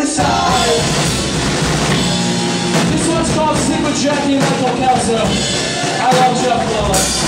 This one's called Sleep with Jackie and Michael Kelso. I love Jeff Lawless.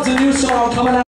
One's a new song coming out.